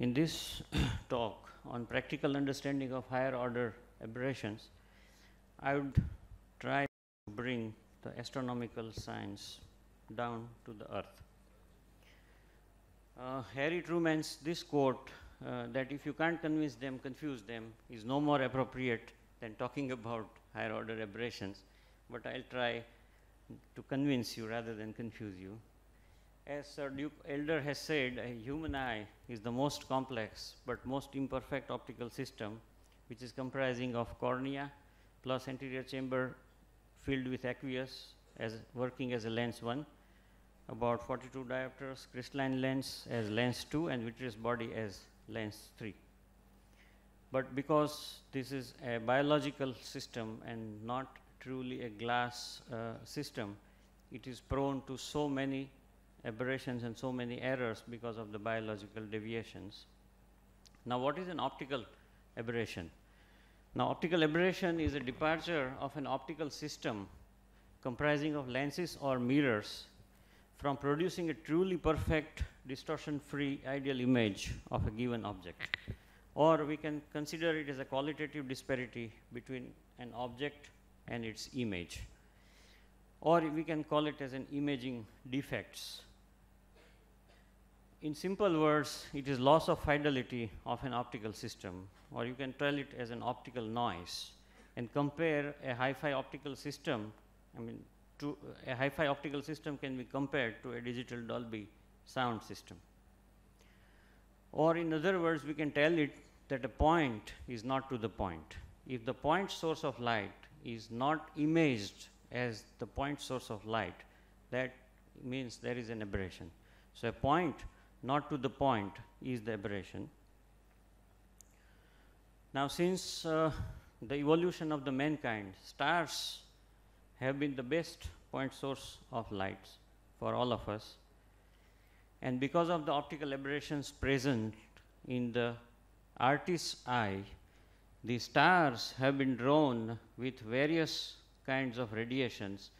In this talk on practical understanding of higher order aberrations, I would try to bring the astronomical science down to the earth. Uh, Harry Truman's this quote uh, that if you can't convince them, confuse them, is no more appropriate than talking about higher order aberrations, but I'll try to convince you rather than confuse you. As Sir Duke Elder has said, a human eye is the most complex but most imperfect optical system, which is comprising of cornea plus anterior chamber filled with aqueous as working as a lens 1, about 42 diopters, crystalline lens as lens 2, and vitreous body as lens 3. But because this is a biological system and not truly a glass uh, system, it is prone to so many aberrations and so many errors because of the biological deviations. Now, what is an optical aberration? Now, optical aberration is a departure of an optical system comprising of lenses or mirrors from producing a truly perfect distortion free ideal image of a given object. Or we can consider it as a qualitative disparity between an object and its image. Or we can call it as an imaging defects. In simple words, it is loss of fidelity of an optical system, or you can tell it as an optical noise, and compare a hi-fi optical system, I mean, to a hi-fi optical system can be compared to a digital Dolby sound system. Or in other words, we can tell it that a point is not to the point. If the point source of light is not imaged as the point source of light, that means there is an aberration. So, a point not to the point is the aberration. Now, since uh, the evolution of the mankind, stars have been the best point source of lights for all of us. And because of the optical aberrations present in the artist's eye, the stars have been drawn with various kinds of radiations,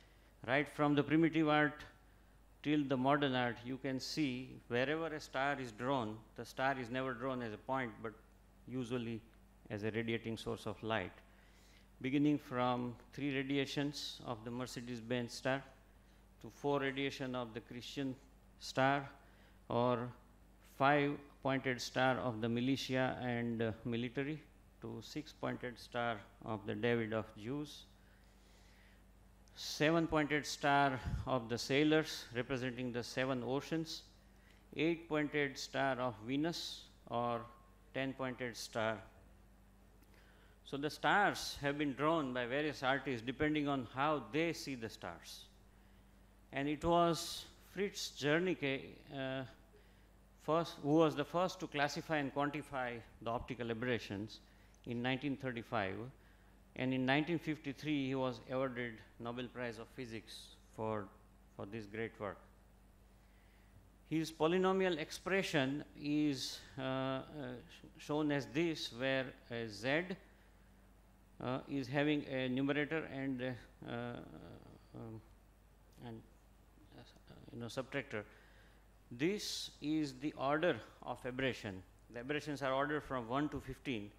right from the primitive art till the modern art, you can see wherever a star is drawn, the star is never drawn as a point, but usually as a radiating source of light. Beginning from three radiations of the Mercedes-Benz star to four radiation of the Christian star or five pointed star of the militia and uh, military to six pointed star of the David of Jews seven pointed star of the sailors representing the seven oceans, eight pointed star of Venus or 10 pointed star. So, the stars have been drawn by various artists depending on how they see the stars. And it was Fritz Zernike uh, first, who was the first to classify and quantify the optical aberrations in 1935 and in 1953, he was awarded Nobel Prize of Physics for, for this great work. His polynomial expression is uh, uh, shown as this, where z uh, is having a numerator and uh, um, and uh, you know subtractor. This is the order of aberration. The aberrations are ordered from 1 to 15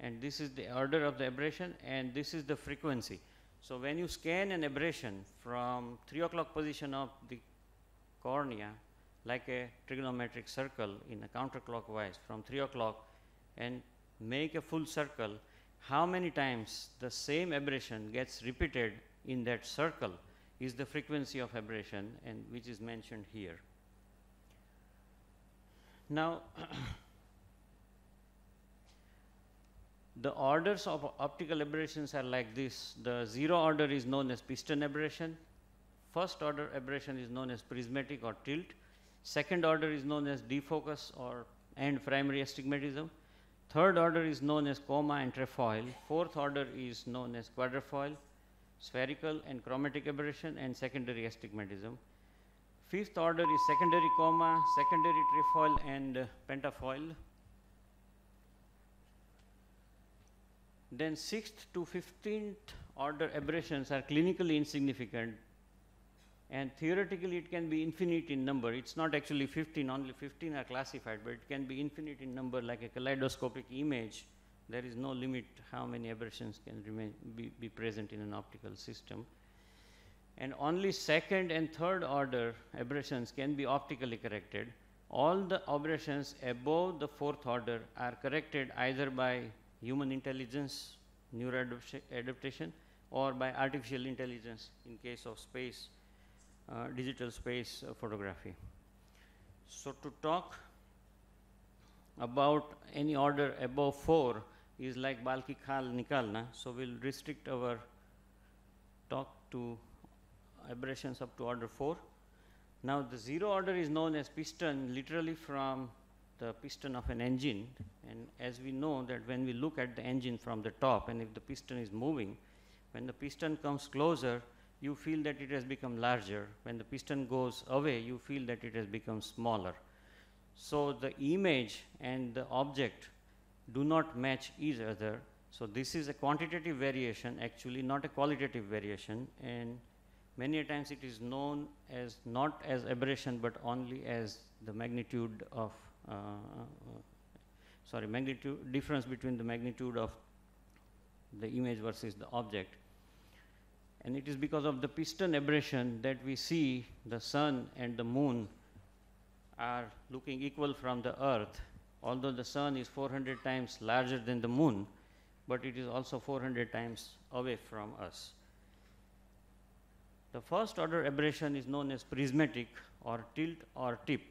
and this is the order of the aberration and this is the frequency. So, when you scan an aberration from 3 o'clock position of the cornea like a trigonometric circle in a counterclockwise from 3 o'clock and make a full circle, how many times the same aberration gets repeated in that circle is the frequency of aberration and which is mentioned here. Now, The orders of optical aberrations are like this. The zero order is known as piston aberration. First order aberration is known as prismatic or tilt. Second order is known as defocus or and primary astigmatism. Third order is known as coma and trefoil. Fourth order is known as quadrifoil, spherical and chromatic aberration and secondary astigmatism. Fifth order is secondary coma, secondary trefoil and uh, pentafoil. Then 6th to 15th order aberrations are clinically insignificant and theoretically it can be infinite in number. It's not actually 15, only 15 are classified, but it can be infinite in number like a kaleidoscopic image. There is no limit how many aberrations can remain be, be present in an optical system. And only second and third order aberrations can be optically corrected. All the aberrations above the fourth order are corrected either by human intelligence, neuroadaptation, or by artificial intelligence in case of space uh, digital space uh, photography. So, to talk about any order above 4 is like balki khal nikalna. So, we will restrict our talk to aberrations up to order 4. Now, the 0 order is known as piston literally from the piston of an engine and as we know that when we look at the engine from the top and if the piston is moving, when the piston comes closer you feel that it has become larger. When the piston goes away, you feel that it has become smaller. So, the image and the object do not match each other. So, this is a quantitative variation actually not a qualitative variation and many a times it is known as not as aberration, but only as the magnitude of Uh, uh, sorry magnitude difference between the magnitude of the image versus the object. And it is because of the piston aberration that we see the sun and the moon are looking equal from the earth. Although the sun is 400 times larger than the moon but it is also 400 times away from us. The first order aberration is known as prismatic or tilt or tip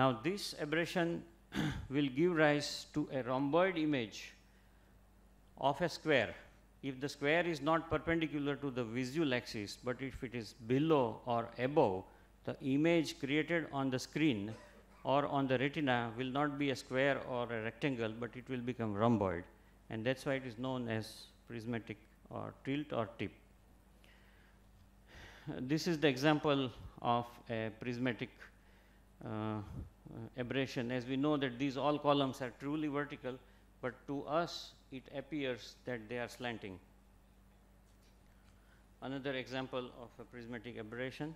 now this aberration will give rise to a rhomboid image of a square if the square is not perpendicular to the visual axis, but if it is below or above, the image created on the screen or on the retina will not be a square or a rectangle, but it will become rhomboid. And that's why it is known as prismatic or tilt or tip. This is the example of a prismatic uh, aberration. As we know that these all columns are truly vertical, but to us it appears that they are slanting. Another example of a prismatic aberration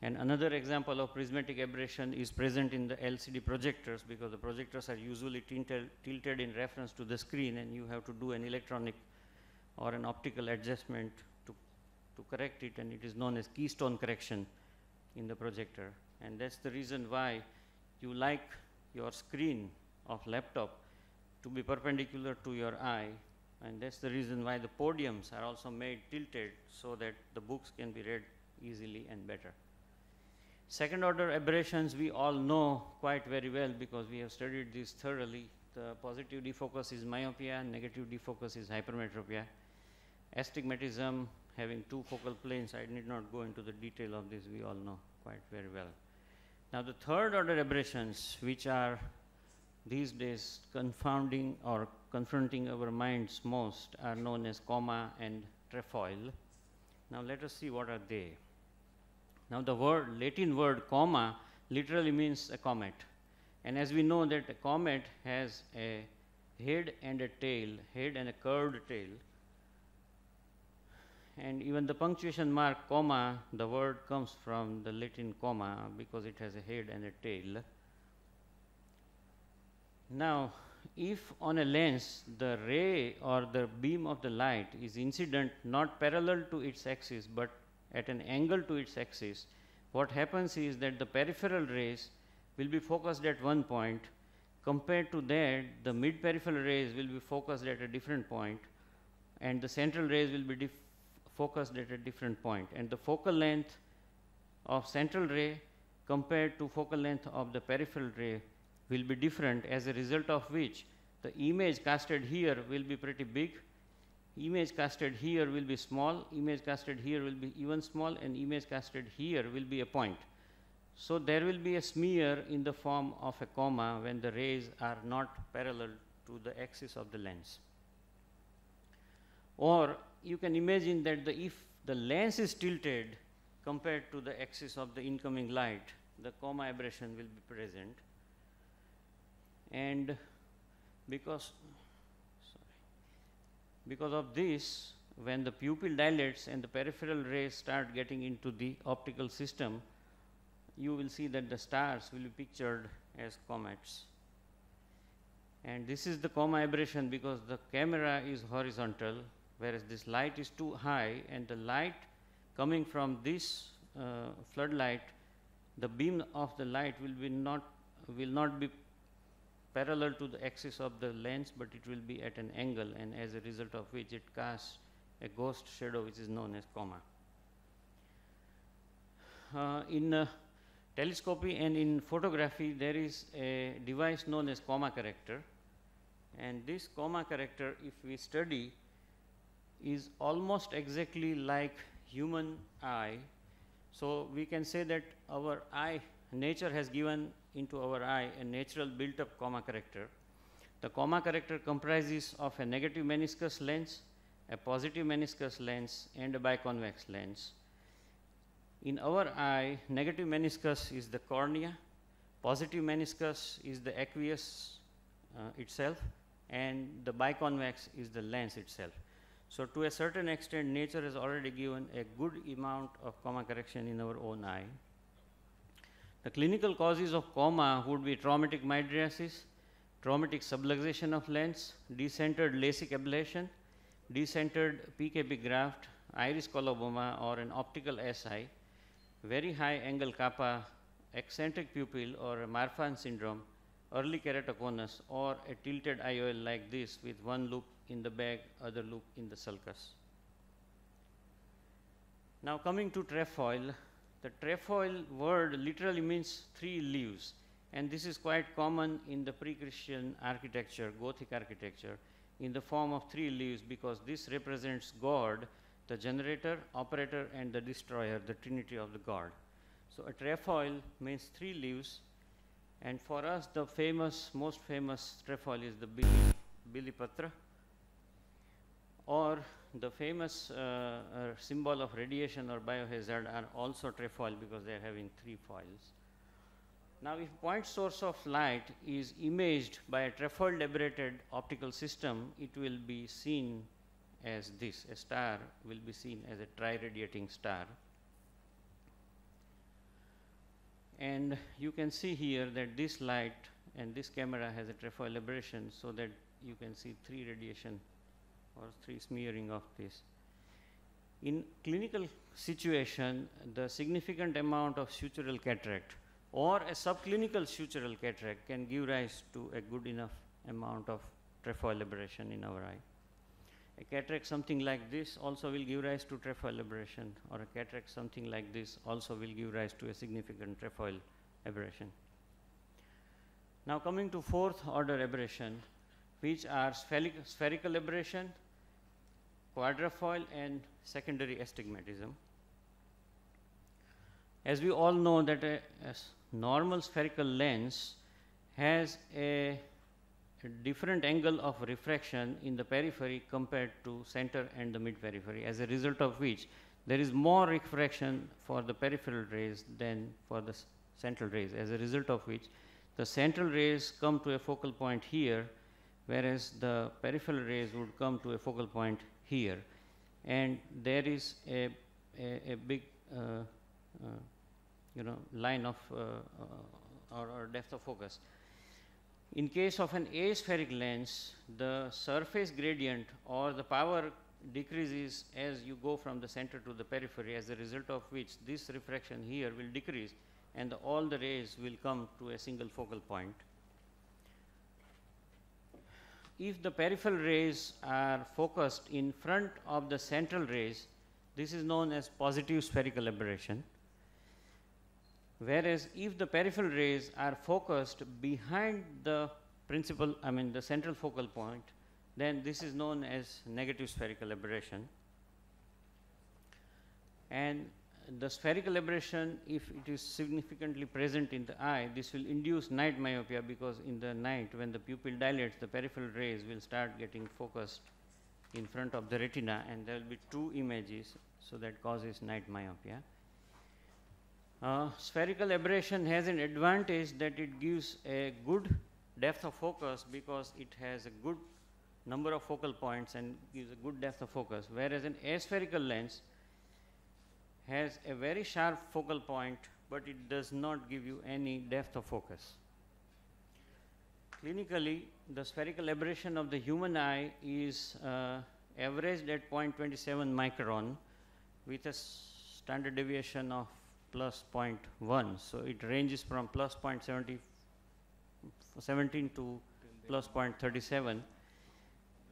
and another example of prismatic aberration is present in the LCD projectors because the projectors are usually tilted in reference to the screen and you have to do an electronic or an optical adjustment to, to correct it and it is known as keystone correction in the projector and that's the reason why you like your screen of laptop to be perpendicular to your eye and that's the reason why the podiums are also made tilted so that the books can be read easily and better. Second order aberrations we all know quite very well because we have studied this thoroughly. The positive defocus is myopia, negative defocus is hypermetropia. Astigmatism having two focal planes, I need not go into the detail of this, we all know quite very well. Now the third order aberrations which are these days confounding or confronting our minds most are known as coma and trefoil. Now let us see what are they. Now the word Latin word coma literally means a comet. And as we know that a comet has a head and a tail, head and a curved tail. And even the punctuation mark comma, the word comes from the Latin comma because it has a head and a tail. Now, if on a lens the ray or the beam of the light is incident not parallel to its axis, but at an angle to its axis, what happens is that the peripheral rays will be focused at one point compared to that the mid peripheral rays will be focused at a different point and the central rays will be focused at a different point and the focal length of central ray compared to focal length of the peripheral ray will be different as a result of which the image casted here will be pretty big, image casted here will be small, image casted here will be even small and image casted here will be a point. So, there will be a smear in the form of a coma when the rays are not parallel to the axis of the lens. Or you can imagine that the if the lens is tilted compared to the axis of the incoming light, the coma aberration will be present and because sorry, because of this when the pupil dilates and the peripheral rays start getting into the optical system, you will see that the stars will be pictured as comets. And this is the coma aberration because the camera is horizontal, whereas this light is too high, and the light coming from this uh, floodlight, the beam of the light will be not will not be parallel to the axis of the lens, but it will be at an angle, and as a result of which it casts a ghost shadow, which is known as coma. Uh, in uh, telescopy and in photography, there is a device known as coma corrector, and this coma corrector, if we study, is almost exactly like human eye. So we can say that our eye, nature has given into our eye a natural built up coma corrector. The coma corrector comprises of a negative meniscus lens, a positive meniscus lens and a biconvex lens. In our eye, negative meniscus is the cornea, positive meniscus is the aqueous uh, itself and the biconvex is the lens itself. So, to a certain extent nature has already given a good amount of coma correction in our own eye. The clinical causes of coma would be traumatic mydriasis, traumatic subluxation of lens, decentered LASIK ablation, decentered PKP graft, iris coloboma or an optical SI, very high angle kappa, eccentric pupil or Marfan syndrome, early keratoconus or a tilted IOL like this with one loop in the bag, other loop in the sulcus. Now coming to trefoil, the trefoil word literally means three leaves and this is quite common in the pre-Christian architecture, Gothic architecture in the form of three leaves because this represents God, the generator, operator and the destroyer, the trinity of the God. So a trefoil means three leaves and for us the famous, most famous trefoil is the Bili, Bilipatra or the famous uh, uh, symbol of radiation or biohazard are also trefoil because they are having three foils. Now, if point source of light is imaged by a trefoil aberrated optical system, it will be seen as this. A star will be seen as a tri-radiating star. And you can see here that this light and this camera has a trefoil aberration so that you can see three radiation or three smearing of this. In clinical situation, the significant amount of sutural cataract or a subclinical sutural cataract can give rise to a good enough amount of trefoil aberration in our eye. A cataract something like this also will give rise to trefoil aberration or a cataract something like this also will give rise to a significant trefoil aberration. Now coming to fourth order aberration which are spherical aberration, quadrifoil and secondary astigmatism. As we all know that a, a normal spherical lens has a, a, different angle of refraction in the periphery compared to center and the mid periphery as a result of which there is more refraction for the peripheral rays than for the central rays as a result of which the central rays come to a focal point here whereas the peripheral rays would come to a focal point here and there is a, a, a big uh, uh, you know line of uh, uh, or, or, depth of focus. In case of an aspheric lens, the surface gradient or the power decreases as you go from the center to the periphery as a result of which this refraction here will decrease and the, all the rays will come to a single focal point if the peripheral rays are focused in front of the central rays, this is known as positive spherical aberration. Whereas, if the peripheral rays are focused behind the principal, I mean the central focal point, then this is known as negative spherical aberration. And the spherical aberration, if it is significantly present in the eye, this will induce night myopia because in the night when the pupil dilates, the peripheral rays will start getting focused in front of the retina and there will be two images, so that causes night myopia. Uh, spherical aberration has an advantage that it gives a good depth of focus because it has a good number of focal points and gives a good depth of focus, whereas an aspherical lens has a very sharp focal point, but it does not give you any depth of focus. Clinically, the spherical aberration of the human eye is uh, averaged at 0.27 micron with a standard deviation of plus 0.1. So, it ranges from plus 0.70 17 to plus 0.37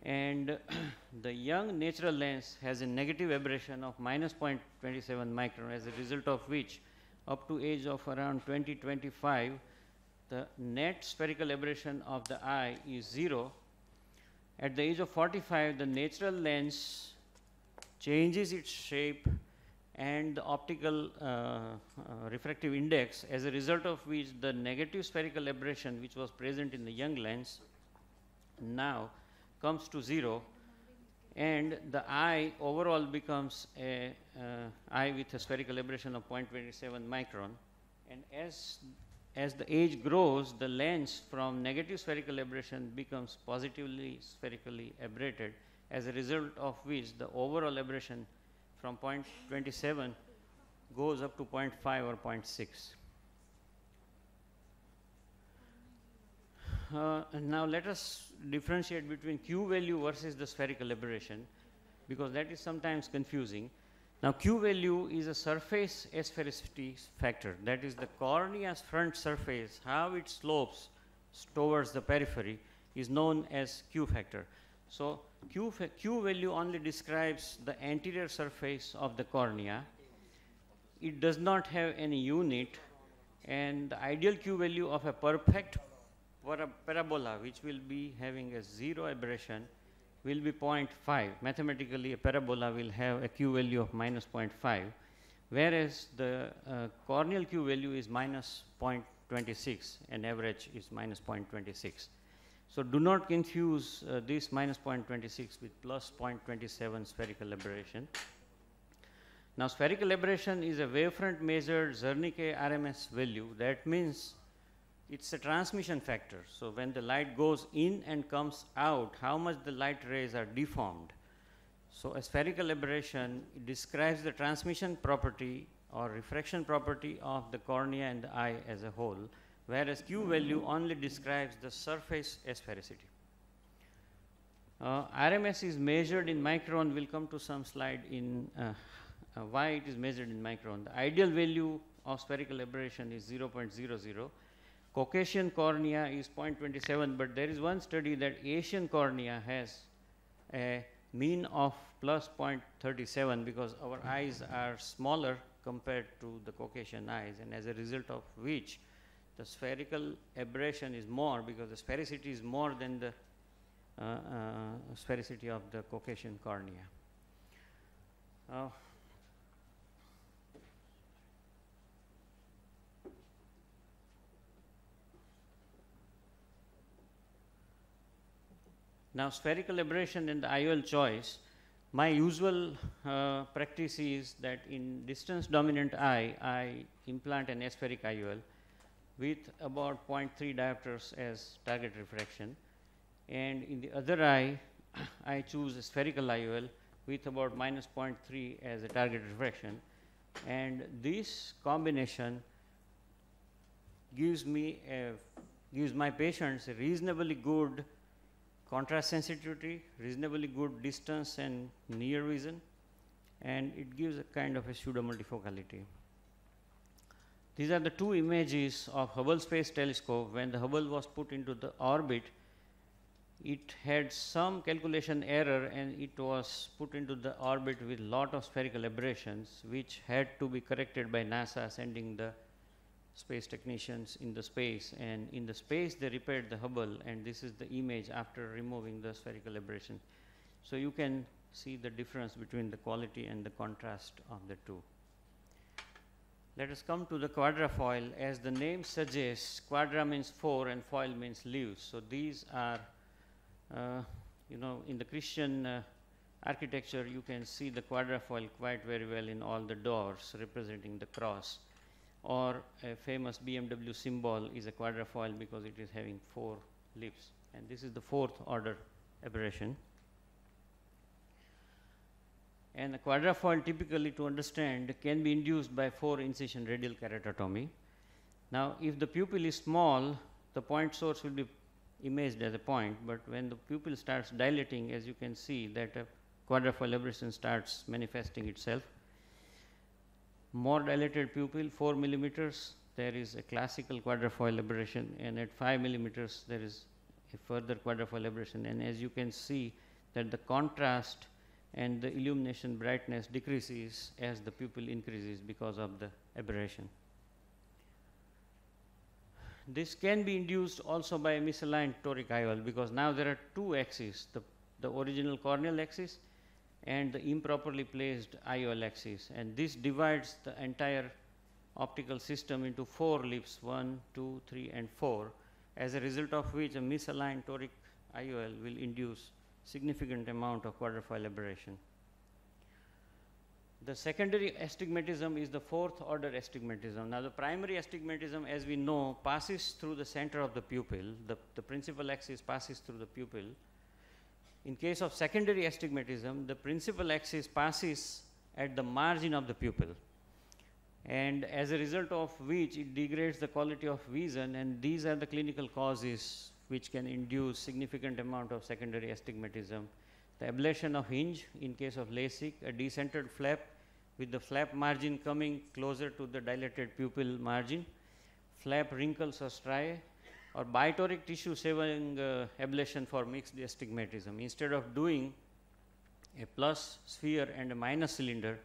and the young natural lens has a negative aberration of minus 0.27 micron as a result of which up to age of around 20 25 the net spherical aberration of the eye is 0 at the age of 45 the natural lens changes its shape and the optical uh, uh, refractive index as a result of which the negative spherical aberration which was present in the young lens now comes to 0 and the eye overall becomes a uh, eye with a spherical aberration of 0.27 micron and as as the age grows the lens from negative spherical aberration becomes positively spherically aberrated as a result of which the overall aberration from 0.27 goes up to 0.5 or 0.6. Uh, now let us differentiate between Q value versus the spherical aberration because that is sometimes confusing. Now Q value is a surface asphericity factor that is the cornea's front surface how it slopes towards the periphery is known as Q factor. So, Q, Q value only describes the anterior surface of the cornea. It does not have any unit and the ideal Q value of a perfect para parabola which will be having a zero aberration will be 0.5. Mathematically a parabola will have a Q value of minus 0.5 whereas the uh, corneal Q value is minus 0.26 and average is minus 0.26. So, do not confuse uh, this minus 0.26 with plus 0.27 spherical aberration. Now, spherical aberration is a wavefront measured Zernike RMS value that means it is a transmission factor. So, when the light goes in and comes out how much the light rays are deformed. So, a spherical aberration describes the transmission property or refraction property of the cornea and the eye as a whole whereas Q value only describes the surface asphericity. Uh, RMS is measured in micron, we will come to some slide in uh, uh, why it is measured in micron. The ideal value of spherical aberration is 0.00. Caucasian cornea is 0.27, but there is one study that Asian cornea has a mean of plus 0.37 because our eyes are smaller compared to the Caucasian eyes and as a result of which the spherical aberration is more because the sphericity is more than the uh, uh, sphericity of the Caucasian cornea. Uh, now spherical aberration and the IOL choice, my usual uh, practice is that in distance dominant eye, I implant an aspheric IOL with about 0.3 diopters as target refraction. And in the other eye I choose a spherical IOL with about minus 0.3 as a target refraction. And this combination gives me a gives my patients a reasonably good contrast sensitivity, reasonably good distance and near vision and it gives a kind of a pseudo multifocality. These are the two images of Hubble Space Telescope when the Hubble was put into the orbit. It had some calculation error and it was put into the orbit with a lot of spherical aberrations which had to be corrected by NASA sending the space technicians in the space and in the space they repaired the Hubble and this is the image after removing the spherical aberration. So, you can see the difference between the quality and the contrast of the two. Let us come to the quadrafoil. As the name suggests, quadra means four and foil means leaves. So these are, uh, you know, in the Christian uh, architecture, you can see the quadrafoil quite very well in all the doors representing the cross. Or a famous BMW symbol is a quadrafoil because it is having four leaves. And this is the fourth order aberration. And a quadrifoil typically to understand can be induced by 4 incision radial keratotomy. Now, if the pupil is small, the point source will be imaged as a point, but when the pupil starts dilating as you can see that a quadrifoil aberration starts manifesting itself. More dilated pupil 4 millimeters there is a classical quadrifoil aberration and at 5 millimeters there is a further quadrifoil aberration and as you can see that the contrast and the illumination brightness decreases as the pupil increases because of the aberration. This can be induced also by a misaligned toric IOL because now there are two axes the, the original corneal axis and the improperly placed IOL axis and this divides the entire optical system into four lips one, two, three, and 4 as a result of which a misaligned toric IOL will induce significant amount of quadrifoil aberration. The secondary astigmatism is the fourth order astigmatism. Now, the primary astigmatism as we know passes through the center of the pupil, the, the principal axis passes through the pupil. In case of secondary astigmatism, the principal axis passes at the margin of the pupil and as a result of which it degrades the quality of vision and these are the clinical causes which can induce significant amount of secondary astigmatism. The ablation of hinge in case of LASIK, a decentered flap with the flap margin coming closer to the dilated pupil margin, flap wrinkles or striae or bitoric tissue saving uh, ablation for mixed astigmatism. Instead of doing a plus sphere and a minus cylinder,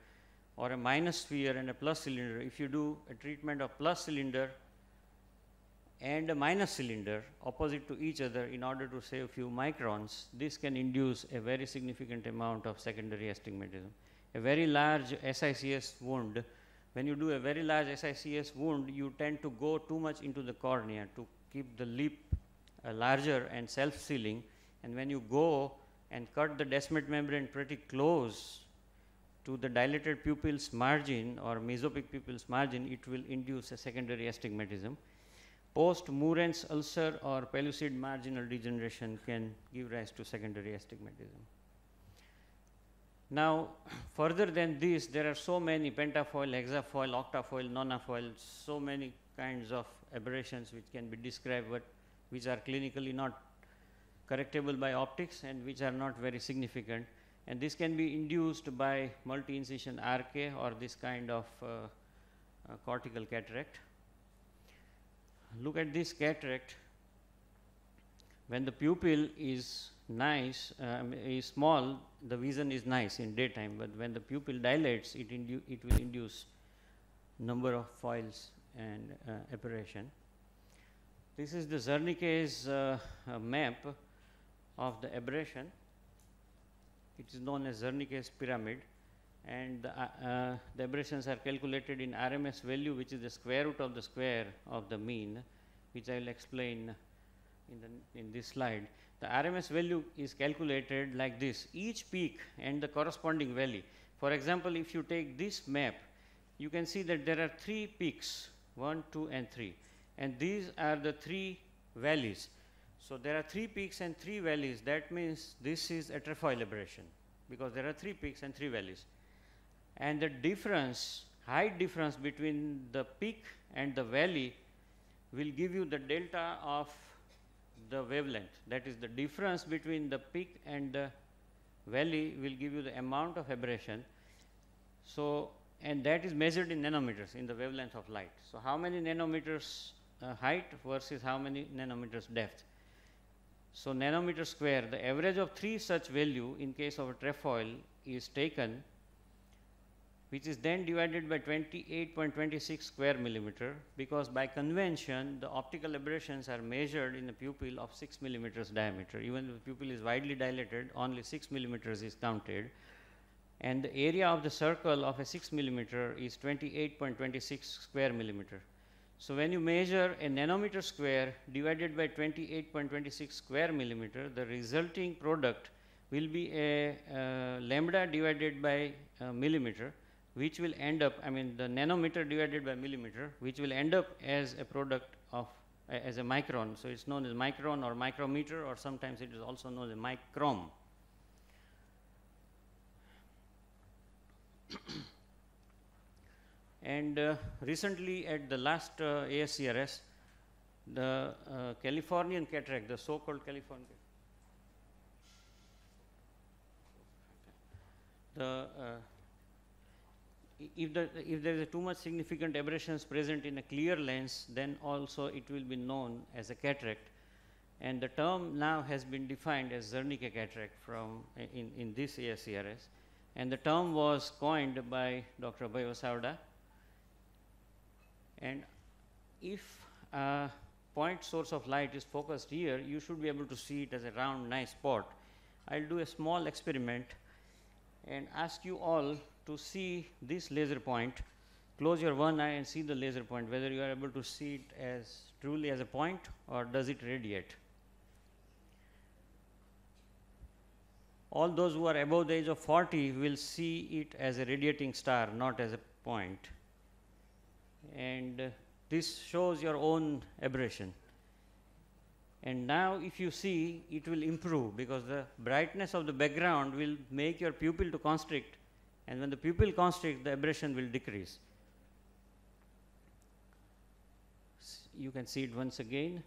or a minus sphere and a plus cylinder, if you do a treatment of plus cylinder and a minus cylinder opposite to each other in order to save a few microns, this can induce a very significant amount of secondary astigmatism. A very large SICS wound, when you do a very large SICS wound, you tend to go too much into the cornea to keep the lip uh, larger and self-sealing and when you go and cut the Descemet membrane pretty close to the dilated pupil's margin or mesopic pupil's margin, it will induce a secondary astigmatism. Post Mooren's ulcer or pellucid marginal degeneration can give rise to secondary astigmatism. Now, further than this, there are so many pentafoil, hexafoil, octafoil, nonafoil, so many kinds of aberrations which can be described, but which are clinically not correctable by optics and which are not very significant and this can be induced by multi-incision RK or this kind of uh, uh, cortical cataract. Look at this cataract when the pupil is nice um, is small the vision is nice in daytime but when the pupil dilates it it will induce number of foils and uh, aberration. This is the Zernike's uh, uh, map of the aberration it is known as Zernike's pyramid and the, uh, uh, the aberrations are calculated in RMS value which is the square root of the square of the mean which I will explain in, the, in this slide. The RMS value is calculated like this each peak and the corresponding valley. For example, if you take this map you can see that there are three peaks 1, 2 and 3 and these are the three valleys. So, there are three peaks and three valleys. That means this is a trefoil aberration because there are three peaks and three valleys. And the difference height difference between the peak and the valley will give you the delta of the wavelength. That is the difference between the peak and the valley will give you the amount of aberration. So, and that is measured in nanometers in the wavelength of light. So, how many nanometers uh, height versus how many nanometers depth. So, nanometer square the average of three such value in case of a trefoil is taken which is then divided by 28.26 square millimeter because by convention the optical aberrations are measured in a pupil of 6 millimeters diameter even if the pupil is widely dilated only 6 millimeters is counted and the area of the circle of a 6 millimeter is 28.26 square millimeter. So, when you measure a nanometer square divided by 28.26 square millimeter, the resulting product will be a uh, lambda divided by uh, millimeter, which will end up, I mean the nanometer divided by millimeter, which will end up as a product of a- as a micron. So, it is known as micron or micrometer or sometimes it is also known as microm. and uh, recently at the last uh, ASCRS, the uh, Californian cataract, the so called Californian the uh, if the if there is too much significant aberrations present in a clear lens then also it will be known as a cataract. And the term now has been defined as Zernike cataract from in, in this ASCRS and the term was coined by Dr. Abhay Savda and if a point source of light is focused here you should be able to see it as a round nice spot. I'll do a small experiment and ask you all to see this laser point. Close your one eye and see the laser point whether you are able to see it as truly as a point or does it radiate all those who are above the age of 40 will see it as a radiating star not as a point. and uh, this shows your own aberration. And now if you see it will improve because the brightness of the background will make your pupil to constrict. And when the pupil constricts the aberration will decrease. S- you can see it once again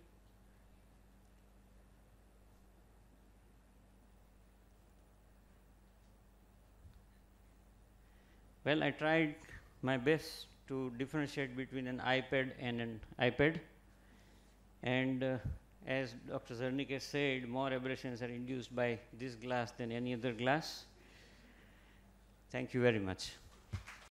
well i tried my best to differentiate between an ipad and an ipad and uh, as Dr. Zernike said, more aberrations are induced by this glass than any other glass. Thank you very much.